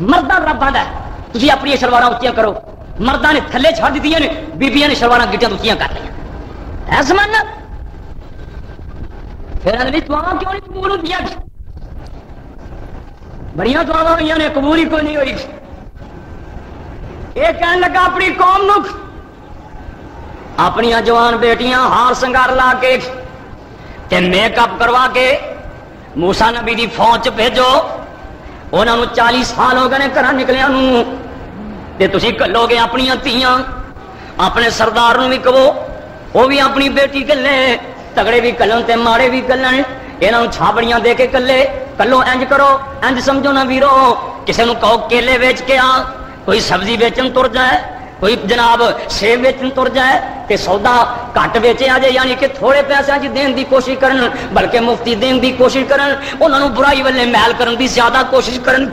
मर्दा रब आंदा है तुम अपन शलवार उच्चिया करो। मर्दा ने थले छड़ दी ने, बीबिया ने शलवार गिटिया उच्चिया कर लिया। ऐसा मानना फिर दुआ क्यों नहीं कबूल होती बड़िया दुआव हुई ही कोई नहीं हुई। ये कह लगा, अपनी कौम अपन जवान बेटियाँ हार संगार ला के मेकअप करवा के मूसा नबी की फौज भेजो। उन्होंने चाली साल हो गए घर निकलिया तुम कलोगे अपन धियाँ अपने सरदार भी कहो वो भी अपनी बेटी कले तगड़े भी कलन ते माड़े भी कलन। इन्हों छाबड़ियाँ दे के कले कलो इंज करो इंज समझो ना वीरो। किसी कहो केले वेच के आ। कोई सब्ज़ी बेचन तुर जाए। कोई जनाब सेब बेचन तुर जाए तो सौदा घट बेचे आ जाए, यानी कि थोड़े पैसों देने की कोशिश कर बल्कि मुफ्ती देने की कोशिश कर बुराई वाले मैल कर ज़्यादा कोशिश कर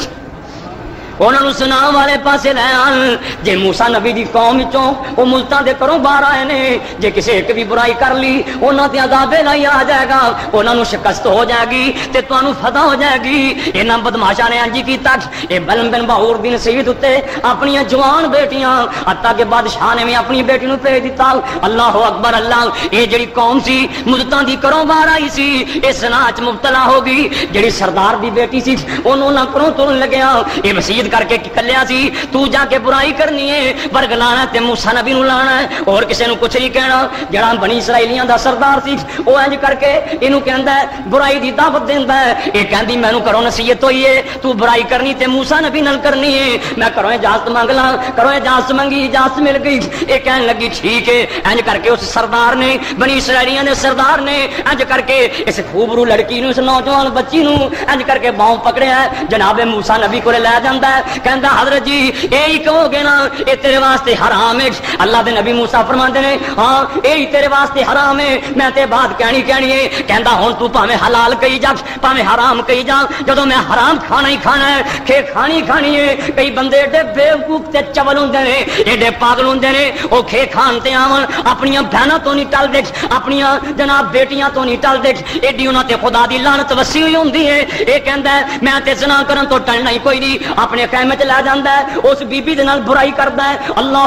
उन्होंने वाले पास लै आन जे मूसा नबी की कौम चो मुल्तां दे घरों आए ने जे किसी एक भी बुराई कर ली उन्होंने नहीं आ जाएगा उन्होंने शिकस्त हो जाएगी ते फतह हो जाएगी इन्होंने बदमाशा ने अंजी किया बलम बिन बहूर दिन शहीद उत्ते अपन जवान बेटियाँ अत्ता के बादशाह ने भी अपनी बेटी भेज दिता अल्लाह अकबर अल्लाह ये जी कौम सी मुदतां की घरों बाहर आई सी इस नाच मुबतला हो गई जी सरदार की बेटी सी उन्होंने घरों तुरन लग्या ये वसीयत करके कल्या सी, तू जाके बुराई करनी है। वर्ग लाना ते मूसा नबी नु लाना है, और किसी ने कुछ नहीं कहना। जड़ा बनी इसराइलियाँ दा सरदार सी वो इंज करके इनू कहंदा है, बुराई दी दावत देंदा है। ये कहंदी मैनू करो नसीहत होई है, तू बुराई करनी ते मूसा नबी नाल करनी है। मैं करो इजाज़त मांग ला करो इजाज़त मंगी, इजाज़त मिल गई। ये कहन लगी, ठीक है। इंज करके उस सरदार ने, बनी इसराइलियाँ दे सरदार ने, इंज करके इस खूबरू लड़की नु नौजवान बच्ची नु, इंज करके बाहों पकड़िया जनाबे मूसा नबी को लै जाता है। कहता हज़रत जी, यही कहोगे ना, ये तेरे वास्ते हराम है। अल्लाह के नबी मूसा फरमाते ने हाँ यही तेरे वास्ते हराम है। मैं ते बात कहनी कहनी है। कहता हूँ तू भावे हलाल कही जा भावे हराम कही जा जो मैं हराम खाना ही खाना है, खे खानी खानी है। कई बंदे एडे बेवकूफ़ ते चवल होंगे ने एडे पागल होंगे ने खे खान ते आवन अपन बहनों तो नहीं टल देख अपन जनाब बेटियाँ तो नहीं टल देख एडी उन्होंने खुदा की लानत वसी हुई होंगी है। ये कहता है, मैं ते जना करन तो टलना ही कोई नहीं अपने खैमे लै नाल बुराई करता है। अल्लाह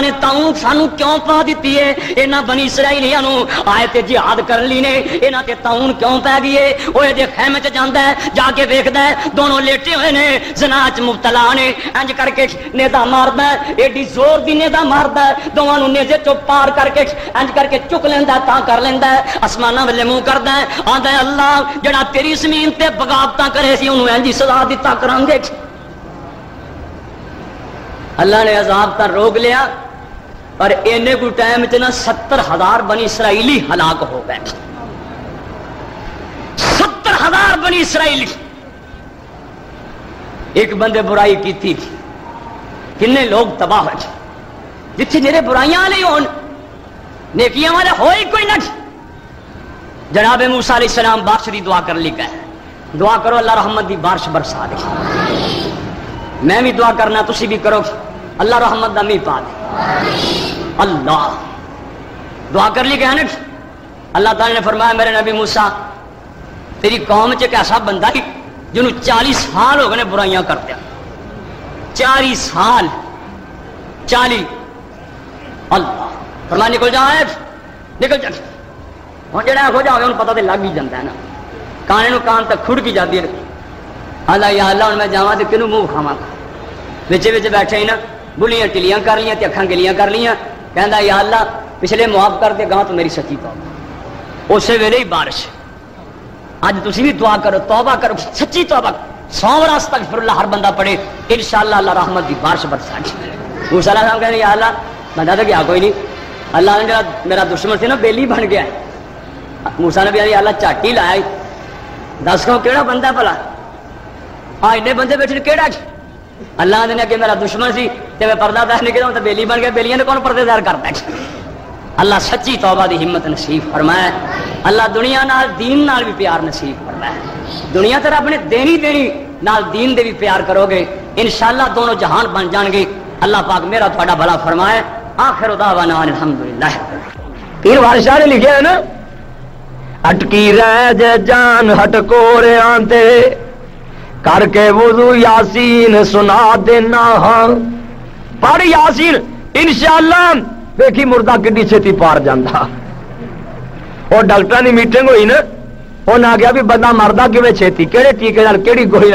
ने क्यों पा कर ली गई जाके वेखद लेटे हुए ने, जना च मुबतला ने इंज करके नेता मारदा एडी ज़ोर दी नेता मारदा दोवां नेजे चो पार करके इंज करके चुक लेंदा ता लेंदा आसमाना वाले मुँह करदा आंदा अल्लाह, जड़ा तेरी ज़मीन ते बगावता करे सी ओनू इंज सजा दिता करांगे अल्लाह ने अजाब तर रोक लिया, पर इन्ने को टाइम च ना सत्तर हज़ार बनी इसराइली हलाक हो गए। सत्तर हज़ार बनी इसराइली। एक बंदे बुराई की थी। किन्ने लोग तबाह जिथे जेरे बुराइयाँ वाले हो नेकिया वाले हो ही कोई ना जनाब मूसा सलाम बारिश की दुआ कर ली कह। दुआ करो, अल्लाह रहमत की बारिश बरसा दे। मैं भी दुआ करना तुम भी करो। अल्लाह रहमत का मी पा दे। अल्लाह। दुआ कर ली कह अल्लाह तला ने फरमाया, मेरे नबी मूसा, तेरी कौम च एक ऐसा बंदा ही जिन्होंने चालीस साल हो गए बुराइयाँ कर दिया चाली साल। चाली अल्लाह। फरमा निकल जा निकल जा। हम जो हो जाए पता तो लग ही जाता है ना। काने कान तक खुड़ की जाती है। अल्लाह या अल्लाह हूँ मैं जावा तो किनू मुँह खावा? बिच बिच बैठे ही ना बुलियाँ टिलियाँ कर लिया अखा गिलियाँ कर लिया। कहता या अल्लाह पिछले मुआफ कर दे गां तो मेरी सच्ची तौबा उस वेले ही बारिश। अज तुम भी दुआ करो, तौबा करो, सच्ची तौबा सौ वरस तक फिर हर बंदा पढ़े इन शाला अल्लाह रहमत की बारिश बरसा मूसा साहब कहने या अल्लाह बंदा तो गया कोई नहीं अल्लाह ने जरा मेरा दुश्मन से ना बेली बन गया मूसा ने भी अल्लाह झट लाया दस कहो, केड़ा बंदा भला? हाँ इन्ने बंदे बैठे केड़ा अल्लाह ने अगे मेरा दुश्मन सी, ते मैं पर्दा दस निकला तो बेली बन गया। बेलियाँ ने कौन पर्देदार करता अल्लाह सच्ची तौबा की हिम्मत नसीब फरमाया अल्लाह दुनिया नाल, दीन नाल भी प्यार नसीब फरमाया दुनिया तो रब ने देनी देनी नाल दीन दे भी प्यार करोगे। इंशाला दोनों जहान बन जाएँगे अल्लाह पाक मेरा थोड़ा भला फरमाए। आखिर अल्हम्दुलिल्लाह। पीर बादशाह ने लिखे है ना, अटकी रह जे जान हटकोरे आंते करके वुजू यासीन सुना देना हाँ। पढ़ यासीन इंशाला देखी मुर्दा कि छेती पार जाता और डॉक्टर की मीटिंग हुई ना उन्हें आख्या भी बंदा मरदा कि छेती, केड़े टीके कि गोली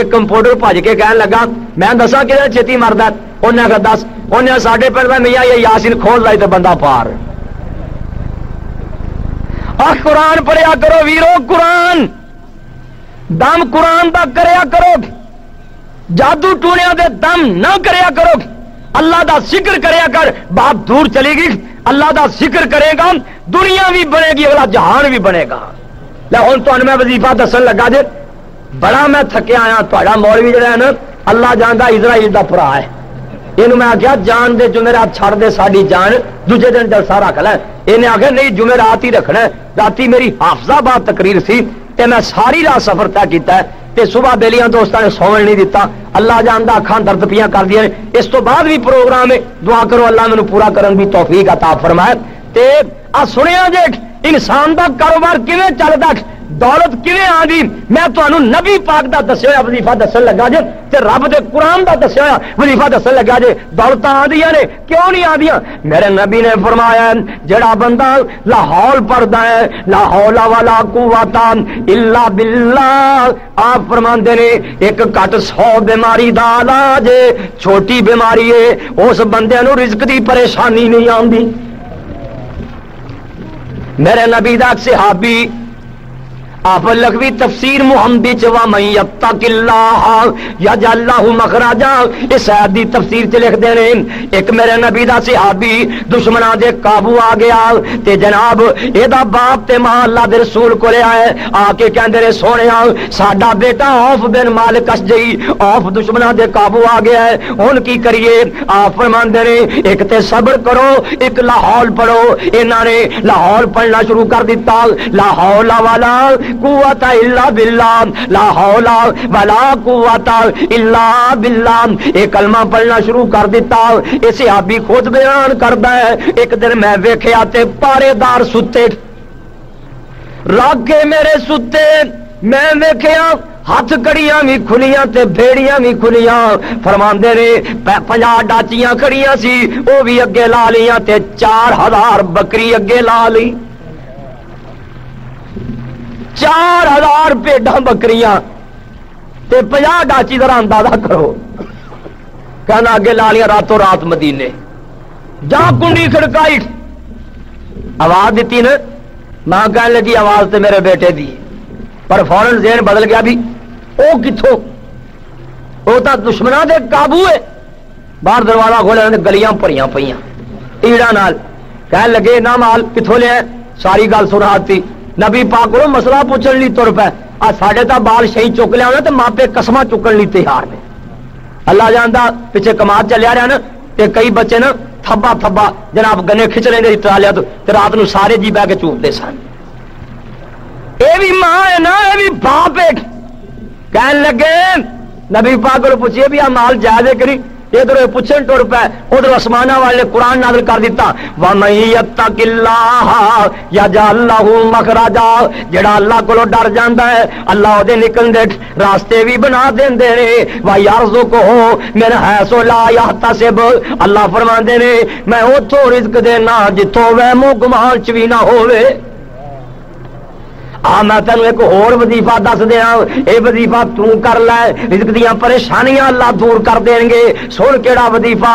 एक कंपाउंडर भज के कह लगा, मैं दसा कि छेती मरदा उन्हें आखा, दस, उन्हें साढ़े पिंड में ये यासीन खोल लाई तो बंदा पार। आ कुरान पढ़िया करो, वीरो, कुरान। दम कुरान का करया करो। जादू टूणिया दे दम ना करया करो। अल्लाह का ज़िक्र करया कर, बात दूर चलेगी। अल्लाह का ज़िक्र करेगा, दुनिया भी बनेगी, अगला जहान भी बनेगा। हूँ तो मैं वजीफा दसन लगा जे, बड़ा मैं थकिया आया थोड़ा मौलवी जरा अल्लाह जानता इजराइल का भरा है। इन मैं आख्या जान दे जुमेरात छड़ दे साड़ी जान, दूजे दिन जलसा रख लै इन्हें आख्या नहीं जुमेरात ही रखना राती मेरी हाफजाबाद तकरीर सी, ते मैं सारी रात सफ़र तय किया ते सुबह बेलिया दोस्तों ने सोवन नहीं दिता अल्लाह जानता अखा दर्द पिया कर दिया इस तो बाद भी प्रोग्राम है, दुआ करो, अल्लाह मैं पूरा करने की तौफीक अता फरमाए। सुनिया जे इंसान का कारोबार किमें चलता दौलत किवें आंदी मैं ਤੁਹਾਨੂੰ ਨਬੀ ਪਾਕ ਦਾ ਦੱਸਿਆ ਹੋਇਆ ਵਜ਼ੀਫਾ ਦੱਸਣ ਲੱਗਾ ਜੇ ਤੇ ਰੱਬ ਦੇ ਕੁਰਾਨ ਦਾ ਦੱਸਿਆ ਹੋਇਆ ਵਜ਼ੀਫਾ ਦੱਸਣ ਲੱਗਾ ਜੇ ਦੌਲਤਾਂ ਆਂਦੀਆਂ ਨੇ ਕਿਉਂ ਨਹੀਂ ਆਂਦੀਆਂ ਮੇਰੇ ਨਬੀ ਨੇ ਫਰਮਾਇਆ ਜਿਹੜਾ ਬੰਦਾ ਲਾਹੌਲ ਪੜਦਾ ਹੈ ਲਾ ਹੌਲਾ ਵਾਲਾ ਕੁਵਤਾ ਇਲਾ ਬਿੱਲਾ ਆਪ ਫਰਮਾਉਂਦੇ ਨੇ ਇੱਕ ਘਟ 100 ਬਿਮਾਰੀ ਦਾ ਇਲਾਜ ਛੋਟੀ ਬਿਮਾਰੀ ਏ ਉਸ ਬੰਦੇ ਨੂੰ ਰਿਜ਼ਕ ਦੀ ਪਰੇਸ਼ਾਨੀ ਨਹੀਂ ਆਉਂਦੀ मेरे नबी दा सहाबी आप लखवी तफसीर मुहम्मदी च वा मई या जल्लाहु मखराजा इस आयत दी तफसीर च लिख देने। एक मेरे नबी दा सहाबी दुश्मना दे काबू आ गया। ते जनाब, एदा बाप ते माँ अल्लाह दे रसूल को आए। आके कहंदे रे सोहणिया साडा बेटा औफ बिन मालिक असजई औफ दुश्मना दे काबू आ गया है। हुन की करिए? आप फरमांदे ने, एक ते सब्र करो, एक लाहौल पढ़ो। इन्हां ने लाहौल पढ़ना शुरू कर दिता लाहौल वाला कुवत इल्ला बिल्ला ला पारेदार सुते के मेरे सुते मैं वेखिया, हथ कड़ियाँ भी खुलियाँ ते भेड़ियाँ भी खुलियाँ। फरमाते ने पंजा डाचियाँ खड़ियाँ सी वो भी अगे ला लिया चार हज़ार बकरी अगे ला ली। चार हज़ार भेडा बकरियाँ ते डाची का अंदाज़ा करो। कहना अगे ला लिया रातों रात मदीने। जा कुंडी खड़काई। आवाज़ दी ना। माँ कह लगी, आवाज़ तो मेरे बेटे दी। पर फ़ौरन जेन बदल गया भी। ओ किथों वो तो दुश्मना दे काबू है बाहर दरवाज़ा खोले गलियाँ भरिया पईया नाल। कह लगे, ना माल किथों लिया सारी गल सुना नबी पाक को मसला पूछने ली तुर पै आ साढ़े तो बाल सही चुक लिया तो मापे कसमा चुकन ली तैयार ने अल्लाह जानता पिछे कमाद चलिया रहा ना ते कई बच्चे ना थब्बा थब्बा जनाब गन्ने खिंच लेंगे ट्रालिया तो रात ਨੂੰ ਸਾਰੇ ਜੀ ਬਹਿ ਕੇ ਚੂਪਦੇ ਸਨ ਇਹ ਵੀ ਮਾਂ ਹੈ ਨਾ ਇਹ ਵੀ ਬਾਪ ਹੈ ਕਹਿਣ ਲੱਗੇ ਨਬੀ ਪਾਕ ਕੋਲ ਪੁੱਛਿਆ ਵੀ ਆ ਮਾਲ ਜਾਇਜ਼ ਕਰੀ इधर पुछन उधर आसमाना वाले कुरान नाजिल कर दिता। मखराजा अल्लाह को डर जाता है, अल्लाह ओदे रास्ते भी बना देंदे ने। वा यारजो को मेरा है सो ला याता से अल्लाह फरमाते ने, मैं उथों रिस्क देना, जिथों वह मुँह गुमान च भी ना होवे। आ मैं तेन एक होर वजीफा दस ये वजीफा तू कर लै। रिजक दिया परेशानियाँ अल्लाह दूर कर देंगे सुन वजीफा?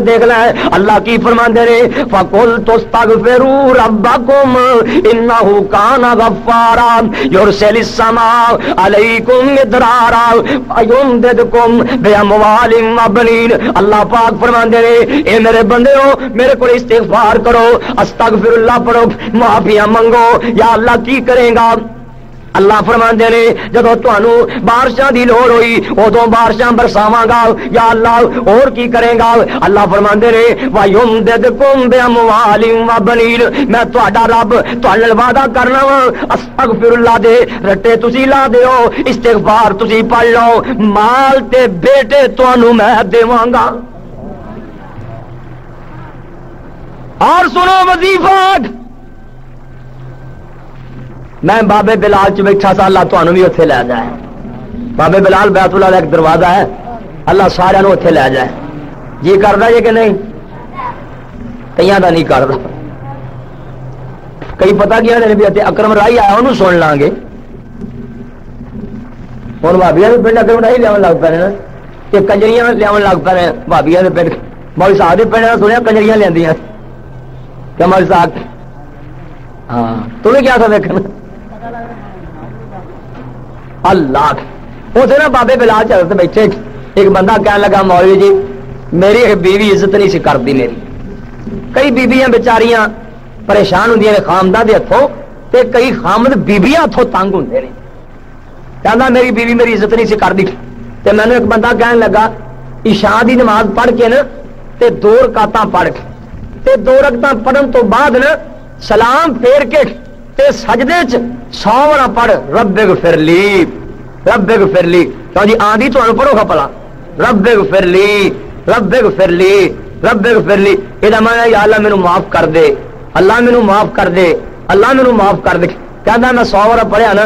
देख ले। अल्लाह की फरमांदे ने, फकुल तुस्तगफिरू रब्बकुम, इन्नहु काना वबनीन अल्लाह पाक ए मेरे बंदे हो, मेरे को इस्तेफार करो, अस्तगफिरुल्लाह पढ़ो, माफिया मंगो, या अल्लाह की करेगा? अल्लाह फरमाते ने जो थानू बारिशा की लड़ हुई, उदो बारिशा बरसावगा, या अल्लाह और की करेगा? अल्लाह फरमाते ने वायुम दिद कुंभ मैं थोड़ा रब थोड़े वादा करना वा। अस्तगफिरुल्लाह दे, रट्टे तुसी ला दियो इस्तेगफार तुसी पढ़ लो, माल ते बेटे थानू मैं देवांगा। और सुनो वजीफा मैं बाबे बिलाल च बैठा सा अल्लाह थानू भी उत्थे लै जाए। बाबे बिलाल बैतुल्ला एक दरवाज़ा है। अल्लाह सारे उत्थे लै जाए। जी करता जे कि नहीं? कई का नहीं करता कई पता की भी अक्रम राही आया उन्होंने सुन लांगे। हूँ भाबिया के पिंड अक्रम राही लिया लग पे कि कंजरिया लिया लग पे भाबिया के पिंड। मौली साहब के पिंड सुनिया कंजरिया लिया मौली साहब हाँ तुम्हें क्या था देखना? अल्लाह। उसे ना बाबे बिलाल चलते बैठे। एक बंदा कह लगा, मौलवी जी, मेरी एक बीवी इज़्ज़त नहीं सी करती मेरी। कई बीबियाँ बेचारियाँ परेशान होंगे ने खामदा के हथों ते कई खामद बीबियाँ हथों तंग होंगे ने। कहना मेरी बीवी मेरी इज़्ज़त नहीं सी करती ते मैंने एक बंदा कह लगा, ईशा की नमाज़ पढ़ के ना, ते दो रकात पढ़ के। ते दो रगतं पढ़न तो बाद न, सलाम फेर के ते सजदे च सौवना पढ़ रब्बिग फिरली रब्बिग फिरली तो जी आंधी तो अनुपरो खपला रब्बिग फिरली रब्बिग फिरली रब्बिग फिरली इदा माया, या अल्लाह मेनू माफ़ कर दे। अल्लाह मेनू माफ़ कर दे। अल्लाह मेनू माफ़ कर दे। कहंदा मैं सौवना पढ़या ना